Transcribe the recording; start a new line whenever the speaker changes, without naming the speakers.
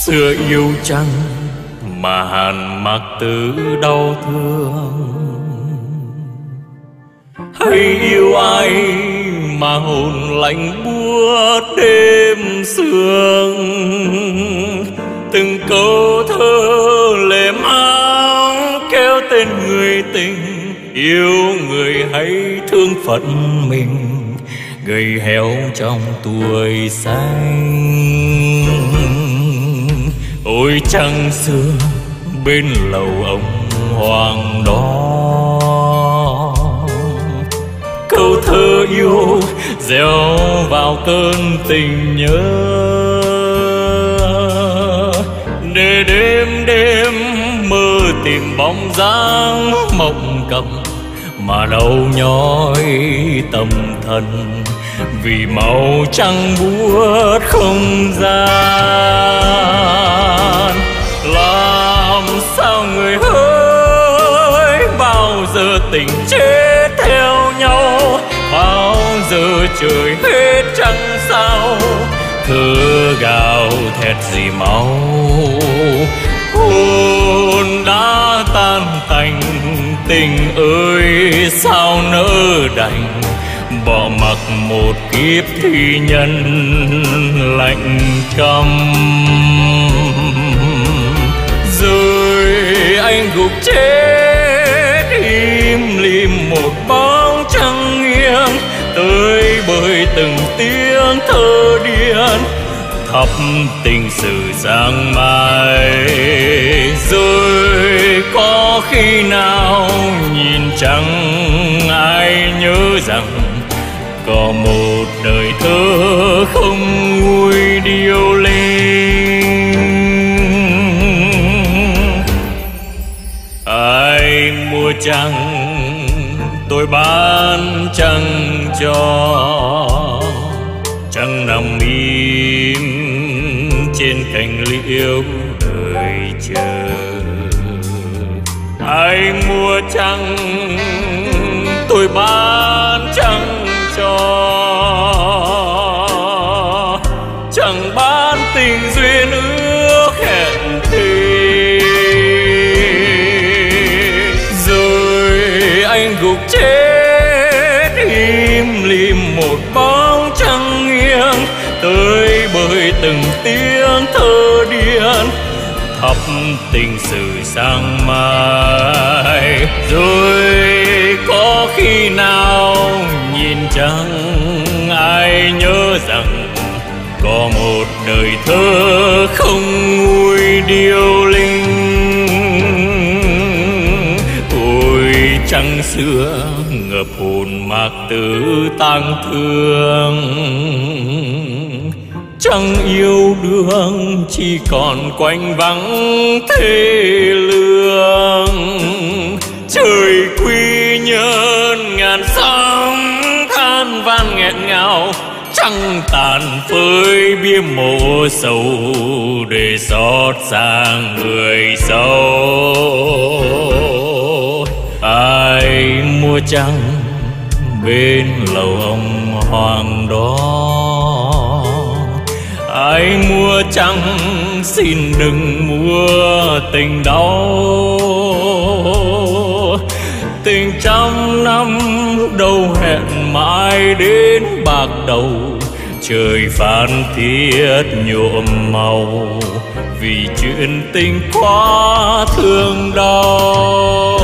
xưa yêu chăng mà hàn mặc từ đau thương? Hay yêu ai mà hồn lạnh buốt đêm sương? Từng câu thơ lệ áo kéo tên người tình, yêu người hay thương phận mình, gầy héo trong tuổi xanh trăng xưa bên lầu ông hoàng đó. Câu thơ yêu gieo vào cơn tình nhớ. Để đêm đêm mơ tìm bóng dáng mộng cầm mà đau nhói tâm thần. Vì màu trăng buốt không gian tình chết theo nhau, bao giờ trời hết trăng sao. Thơ gào thét gì máu hôn đã tan tành, tình ơi sao nỡ đành. Bỏ mặc một kiếp thi nhân lạnh căm rồi anh gục chết tiếng thơ điên, thắp tình sự sáng mai. Rồi có khi nào nhìn chẳng ai nhớ rằng có một đời thơ không nguôi điêu linh. Ai mua trăng tôi bán trăng cho nằm im trên cành liễu đợi chờ. Ai mua trăng tôi bán? Từng tiếng thơ điên, thắp tình sự sang mai. Rồi có khi nào nhìn chẳng ai nhớ rằng có một đời thơ không nguôi điêu linh? Ôi, trăng xưa ngập hồn mạc tử tang thương chẳng yêu đương chỉ còn quanh vắng thế lương. Trời quy nhân ngàn sóng than van nghẹn ngào trăng tàn phơi bia mộ sầu để xót xa người sâu. Ai mua trăng bên lầu ông hoàng đó? Ai mua trăng xin đừng mua tình đau. Tình trăm năm đâu hẹn mãi đến bạc đầu. Trời phan thiết nhuộm màu vì chuyện tình quá thương đau.